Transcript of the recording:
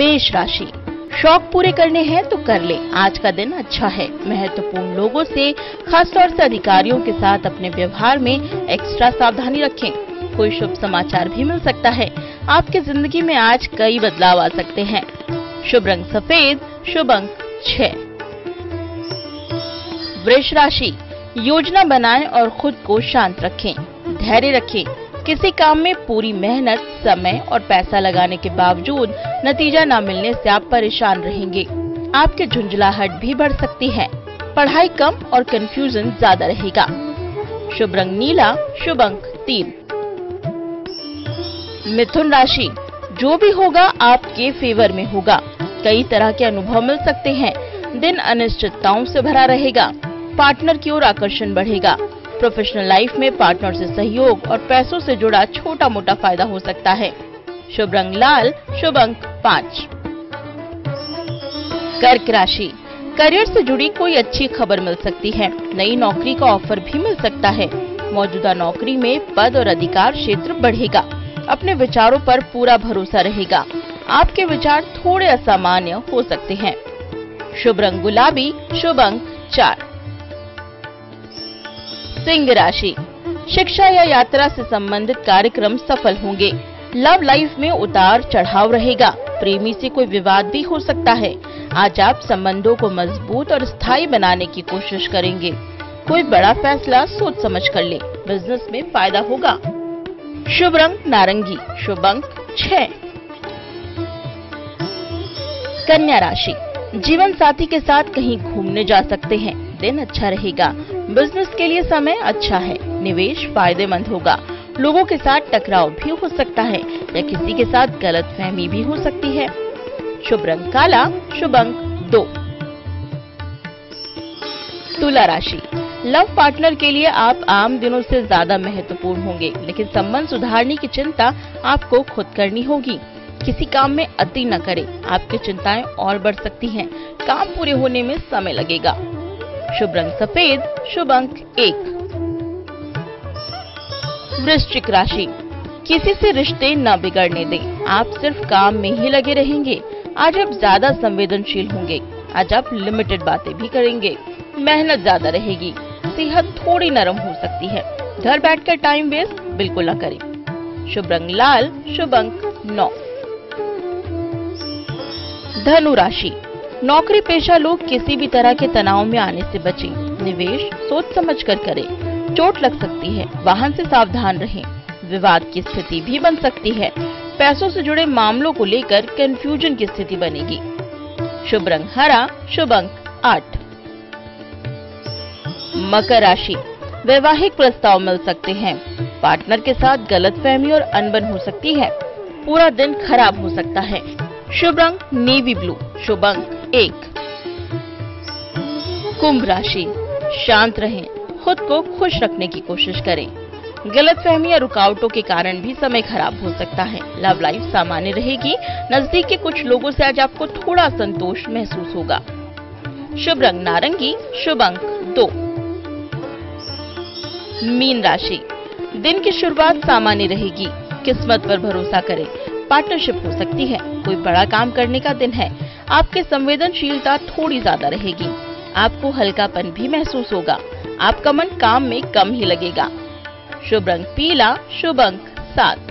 मेष राशि। शौक पूरे करने हैं तो कर ले। आज का दिन अच्छा है। महत्वपूर्ण लोगों से, खासतौर से अधिकारियों के साथ अपने व्यवहार में एक्स्ट्रा सावधानी रखें। कोई शुभ समाचार भी मिल सकता है। आपकी ज़िंदगी में आज कई बदलाव आ सकते हैं। शुभ रंग सफ़ेद, शुभ अंक छह। वृष राशि। योजना बनाएँ और खुद को शांत रखें। धैर्य रखें। किसी काम में पूरी मेहनत, समय और पैसा लगाने के बावजूद नतीजा न मिलने से आप परेशान रहेंगे। आपकी झुंझलाहट भी बढ़ सकती है। पढ़ाई कम और कंफ्यूजन ज़्यादा रहेगा। शुभ रंग नीला, शुभ अंक तीन। मिथुन राशि, जो भी होगा आपके फेवर में होगा। कई तरह के अनुभव मिल सकते हैं। दिन अनिश्चितताओं से भरा रहेगा। पार्टनर की ओर आकर्षण बढ़ेगा। प्रोफेशनल लाइफ में पार्टनर से सहयोग और पैसों से जुड़ा छोटा मोटा फ़ायदा हो सकता है। शुभ रंग लाल शुभ अंक पाँच। कर्क राशि। करियर से जुड़ी कोई अच्छी खबर मिल सकती है। नई नौकरी का ऑफ़र भी मिल सकता है। मौजूदा नौकरी में पद और अधिकार क्षेत्र बढ़ेगा। अपने विचारों पर पूरा भरोसा रहेगा। आपके विचार थोड़े असामान्य हो सकते हैं। शुभ रंग गुलाबी शुभ अंक चार। सिंह राशि। शिक्षा या यात्रा से संबंधित कार्यक्रम सफल होंगे। लव लाइफ में उतार चढ़ाव रहेगा। प्रेमी से कोई विवाद भी हो सकता है। आज आप संबंधों को मज़बूत और स्थायी बनाने की कोशिश करेंगे। कोई बड़ा फैसला सोच समझ कर ले। बिज़नेस में फ़ायदा होगा। शुभ रंग, नारंगी। शुभ अंक, छह। कन्या राशि। जीवन साथी के साथ कहीं घूमने जा सकते हैं। दिन अच्छा रहेगा। बिज़नेस के लिए समय अच्छा है, निवेश फ़ायदेमंद होगा। लोगों के साथ टकराव भी हो सकता है या किसी के साथ गलत फहमी भी हो सकती है। शुभ रंग काला, शुभ अंक दो। तुला राशि। लव पार्टनर के लिए आप आम दिनों से ज़्यादा महत्वपूर्ण होंगे, लेकिन संबंध सुधारने की चिंता आपको खुद करनी होगी। किसी काम में अति न करें, आपकी चिंताएँ और बढ़ सकती हैं। काम पूरे होने में समय लगेगा। शुभ रंग सफ़ेद, शुभ अंक एक। वृश्चिक राशि, किसी से रिश्ते न बिगड़ने दें। आप सिर्फ़ काम में ही लगे रहेंगे। आज आप ज़्यादा संवेदनशील होंगे। आज आप लिमिटेड बातें भी करेंगे। मेहनत ज़्यादा रहेगी। सेहत थोड़ी नरम हो सकती है। घर बैठकर टाइम वेस्ट बिल्कुल न करें। शुभ रंग लाल, शुभ अंक नौ। धनु राशि नौकरी पेशा लोग किसी भी तरह के तनाव में आने से बचें। निवेश सोच समझ कर। करें चोट लग सकती है। वाहन से सावधान रहें। विवाद की स्थिति भी बन सकती है। पैसों से जुड़े मामलों को लेकर कंफ्यूजन की स्थिति बनेगी। शुभ रंग हरा, शुभ अंक आठ। मकर राशि। वैवाहिक प्रस्ताव मिल सकते हैं। पार्टनर के साथ गलतफहमी और अनबन हो सकती है। पूरा दिन खराब हो सकता है। शुभ रंग नेवी ब्लू। शुभ अंक एक। कुंभ राशि। शांत रहें। खुद को खुश रखने की कोशिश करें। गलत फहमी या रुकावटों के कारण भी समय खराब हो सकता है। लव लाइफ सामान्य रहेगी। नज़दीक के कुछ लोगों से आज आपको थोड़ा संतोष महसूस होगा। शुभ रंग नारंगी। शुभ अंक दो। मीन राशि। दिन की शुरुआत सामान्य रहेगी। किस्मत पर भरोसा करें। पार्टनरशिप हो सकती है। कोई बड़ा काम करने का दिन है। आपकी संवेदनशीलता थोड़ी ज़्यादा रहेगी। आपको हल्कापन भी महसूस होगा। आपका मन काम में कम ही लगेगा। शुभ रंग पीला शुभ अंक सात।